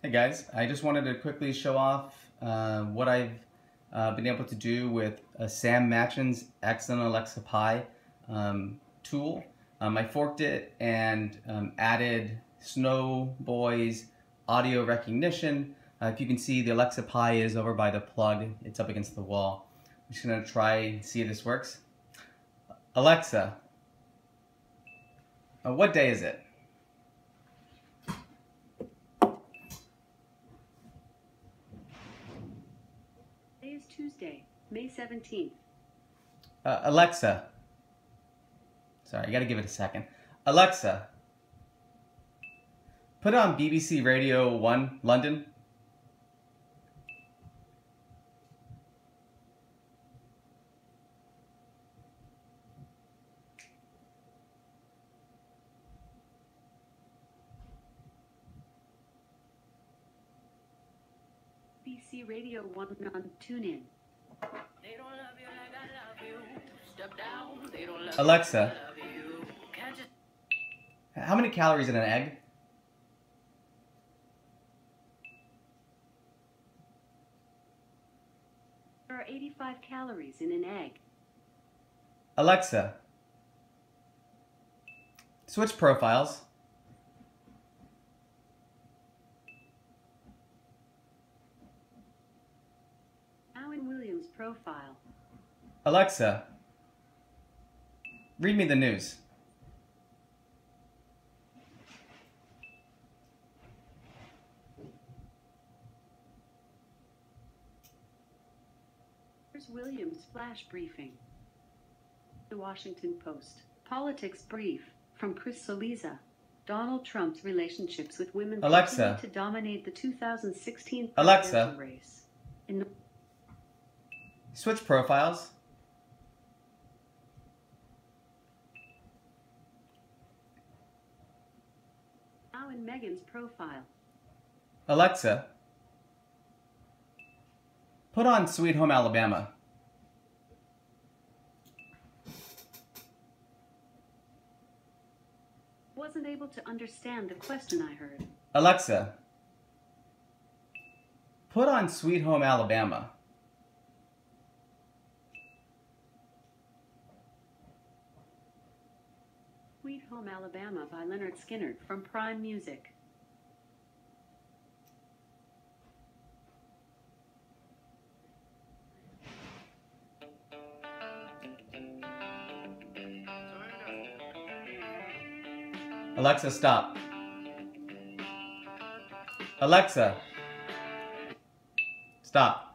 Hey guys, I just wanted to quickly show off uh, what I've uh, been able to do with Sam Machin's Excellent Alexa Pi um, tool. Um, I forked it and um, added Snowboy's audio recognition. Uh, if you can see, the Alexa Pi is over by the plug. It's up against the wall. I'm just going to try and see if this works. Alexa, uh, what day is it? Tuesday, May 17th. Uh, Alexa. Sorry, I gotta give it a second. Alexa. Put on BBC Radio 1 London. BBC Radio 1 on TuneIn. Alexa. How many calories in an egg? There are 85 calories in an egg. Alexa. Switch profiles. Alan Williams profile. Alexa. Read me the news. Here's Williams flash briefing. The Washington Post. Politics brief from Chris Cillizza. Donald Trump's relationships with women Alexa. to dominate the 2016 Alexa. presidential race. In Switch profiles. now in Megan's profile. Alexa. Put on Sweet Home Alabama. Wasn't able to understand the question I heard. Alexa. Put on Sweet Home Alabama. Sweet Home Alabama by Lynyrd Skynyrd from Prime Music. Alexa, stop. Alexa. Stop.